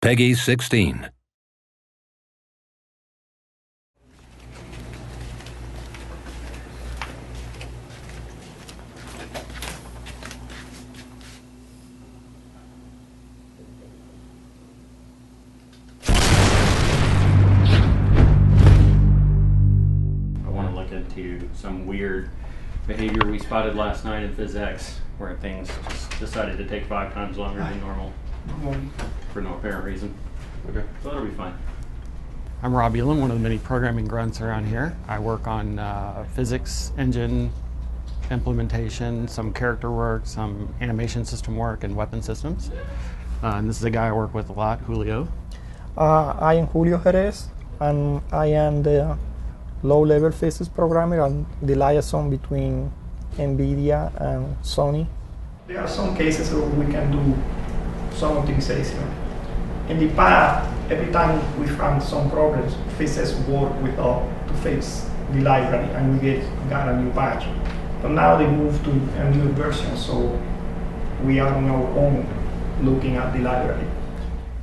Peggy 16. I want to look into some weird behavior we spotted last night in PhysX where things just decided to take five times longer than normal for no apparent reason. Okay. So that'll be fine. I'm Rob Elam, one of the many programming grunts around here. I work on uh, physics engine implementation, some character work, some animation system work, and weapon systems. Uh, and this is a guy I work with a lot, Julio. Uh, I am Julio Jerez, and I am the low-level physics programmer and the liaison between NVIDIA and Sony. There are some cases where we can do some optimization. In the past, every time we found some problems, PhysX work with us to fix the library, and we get got a new patch. But now they move to a new version, so we are on our own looking at the library.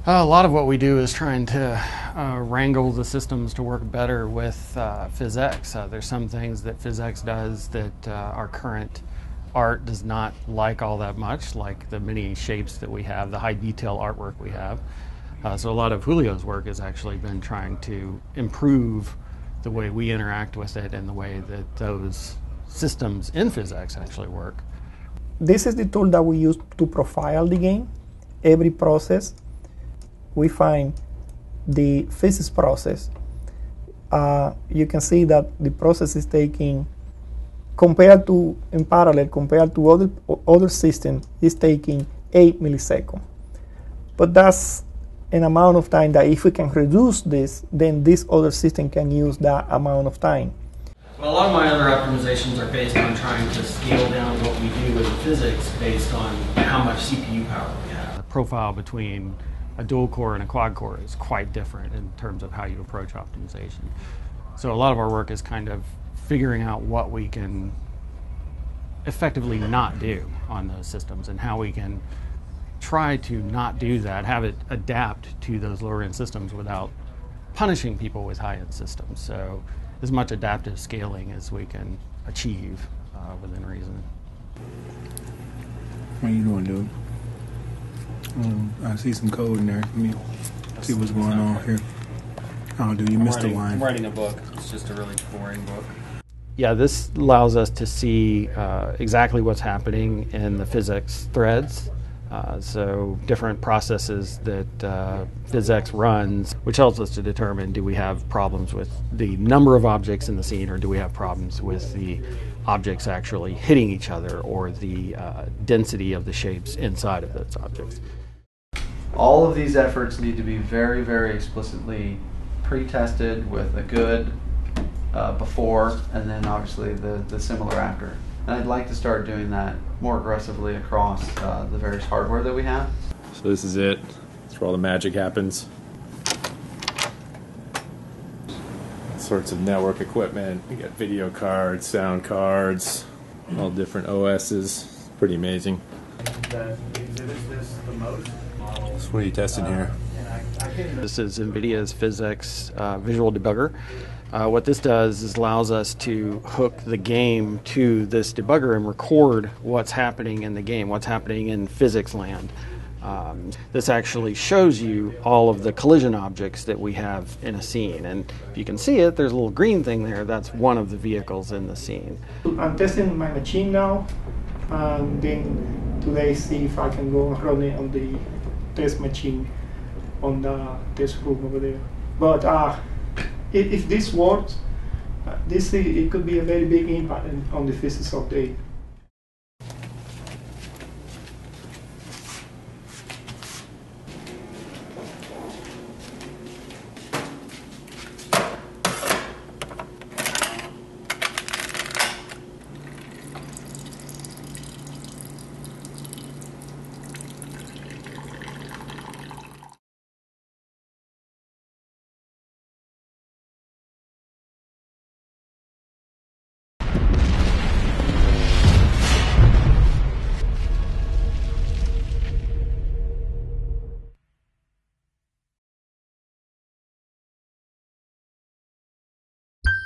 Uh, a lot of what we do is trying to uh, wrangle the systems to work better with uh, PhysX. Uh, there's some things that PhysX does that uh, our current art does not like all that much, like the many shapes that we have, the high detail artwork we have. Uh, so a lot of Julio's work has actually been trying to improve the way we interact with it and the way that those systems in PhysX actually work. This is the tool that we use to profile the game. Every process, we find the physics process. Uh, you can see that the process is taking, compared to in parallel, compared to other other systems, is taking eight milliseconds. But that's an amount of time that if we can reduce this, then this other system can use that amount of time. Well, a lot of my other optimizations are based on trying to scale down what we do in physics based on how much CPU power we have. The profile between a dual core and a quad core is quite different in terms of how you approach optimization. So a lot of our work is kind of figuring out what we can effectively not do on those systems and how we can try to not do that, have it adapt to those lower end systems without punishing people with high end systems. So as much adaptive scaling as we can achieve uh, within reason. What you doing, dude? Um, I see some code in there. Let me see what's going on here. Oh, dude, you I'm missed a writing, line. I'm writing a book. It's just a really boring book. Yeah, this allows us to see uh, exactly what's happening in the physics threads. Uh, so different processes that uh, PhysX runs, which helps us to determine do we have problems with the number of objects in the scene, or do we have problems with the objects actually hitting each other, or the uh, density of the shapes inside of those objects. All of these efforts need to be very, very explicitly pre-tested with a good uh, before and then obviously the, the similar after. And I'd like to start doing that more aggressively across uh, the various hardware that we have. So this is it. That's where all the magic happens. All sorts of network equipment. We got video cards, sound cards, all different OSs. Pretty amazing. So what are you testing here? This is NVIDIA's PhysX uh, visual debugger. Uh, what this does is allows us to hook the game to this debugger and record what's happening in the game, what's happening in physics land. Um, this actually shows you all of the collision objects that we have in a scene. And if you can see it, there's a little green thing there. That's one of the vehicles in the scene. I'm testing my machine now, and then today see if I can go run it on the test machine on the test room over there. But uh, if, this works, uh, this it could be a very big impact on the physics of the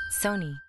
Sony.